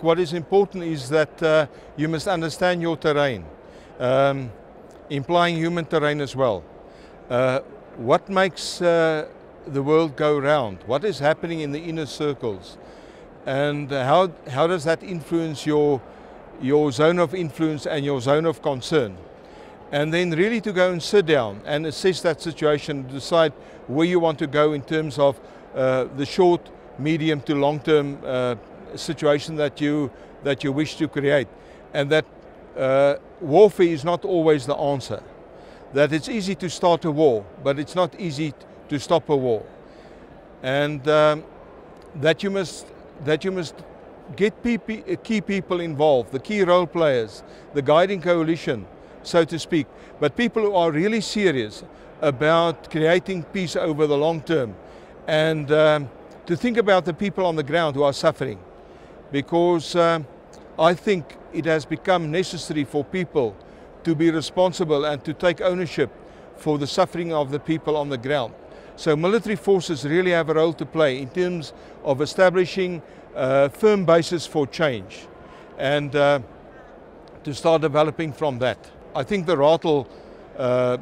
What is important is that uh, you must understand your terrain, um, implying human terrain as well. Uh, what makes uh, the world go round? What is happening in the inner circles? And how, how does that influence your, your zone of influence and your zone of concern? And then really to go and sit down and assess that situation, decide where you want to go in terms of uh, the short, medium to long term uh, situation that you, that you wish to create. And that uh, warfare is not always the answer. That it's easy to start a war, but it's not easy to stop a war. And um, that you must, that you must get PP, key people involved, the key role players, the guiding coalition, so to speak, but people who are really serious about creating peace over the long term and um, to think about the people on the ground who are suffering because uh, I think it has become necessary for people to be responsible and to take ownership for the suffering of the people on the ground. So military forces really have a role to play in terms of establishing a firm basis for change and uh, to start developing from that. I think the Ratel uh,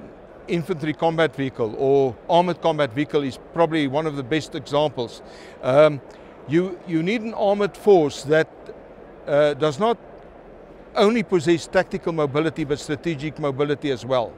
infantry combat vehicle or armored combat vehicle is probably one of the best examples. Um, you, you need an armored force that uh, does not only possess tactical mobility but strategic mobility as well.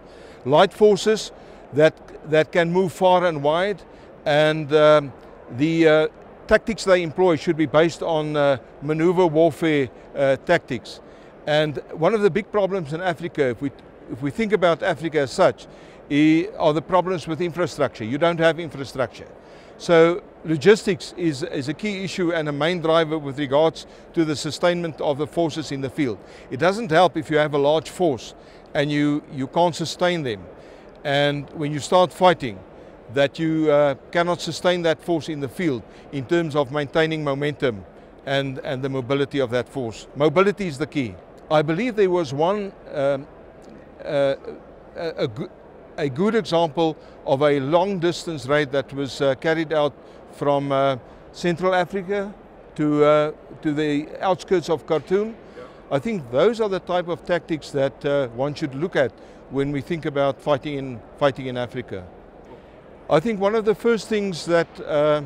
Light forces that, that can move far and wide and um, the uh, tactics they employ should be based on uh, maneuver warfare uh, tactics. And one of the big problems in Africa, if we, if we think about Africa as such, are the problems with infrastructure. You don't have infrastructure. So logistics is, is a key issue and a main driver with regards to the sustainment of the forces in the field. It doesn't help if you have a large force and you, you can't sustain them. And when you start fighting, that you uh, cannot sustain that force in the field in terms of maintaining momentum and, and the mobility of that force. Mobility is the key. I believe there was one um, uh, a, a, a good example of a long distance raid that was uh, carried out from uh, Central Africa to, uh, to the outskirts of Khartoum. Yeah. I think those are the type of tactics that uh, one should look at when we think about fighting in, fighting in Africa. I think one of the first things that uh,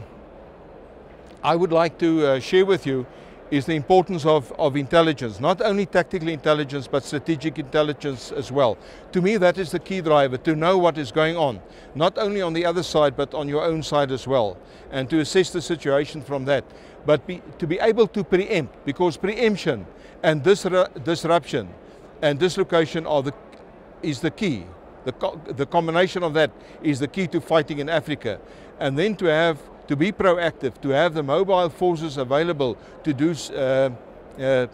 I would like to uh, share with you is the importance of, of intelligence, not only tactical intelligence, but strategic intelligence as well. To me, that is the key driver, to know what is going on, not only on the other side, but on your own side as well, and to assess the situation from that. But be, to be able to preempt, because preemption and disru disruption and dislocation are the, is the key. The, co the combination of that is the key to fighting in Africa. And then to have to be proactive, to have the mobile forces available to do uh, uh,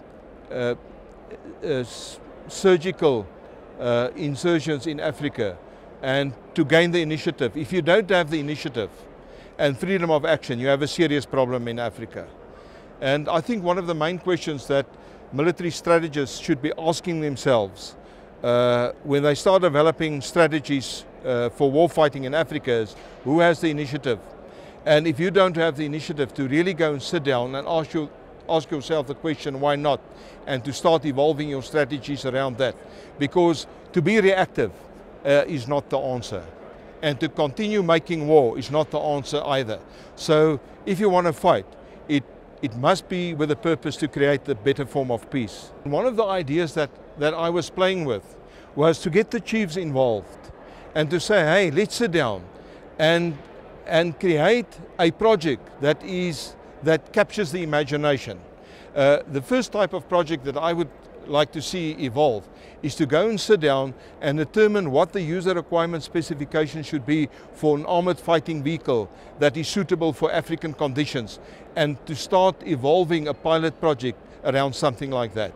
uh, surgical insertions in Africa and to gain the initiative. If you don't have the initiative and freedom of action, you have a serious problem in Africa. And I think one of the main questions that military strategists should be asking themselves uh, when they start developing strategies uh, for warfighting in Africa is who has the initiative? And if you don't have the initiative to really go and sit down and ask, you, ask yourself the question, why not? And to start evolving your strategies around that. Because to be reactive uh, is not the answer. And to continue making war is not the answer either. So if you want to fight, it, it must be with a purpose to create a better form of peace. One of the ideas that, that I was playing with was to get the chiefs involved and to say, hey, let's sit down and and create a project that is that captures the imagination. Uh, the first type of project that I would like to see evolve is to go and sit down and determine what the user requirement specification should be for an armored fighting vehicle that is suitable for African conditions and to start evolving a pilot project around something like that.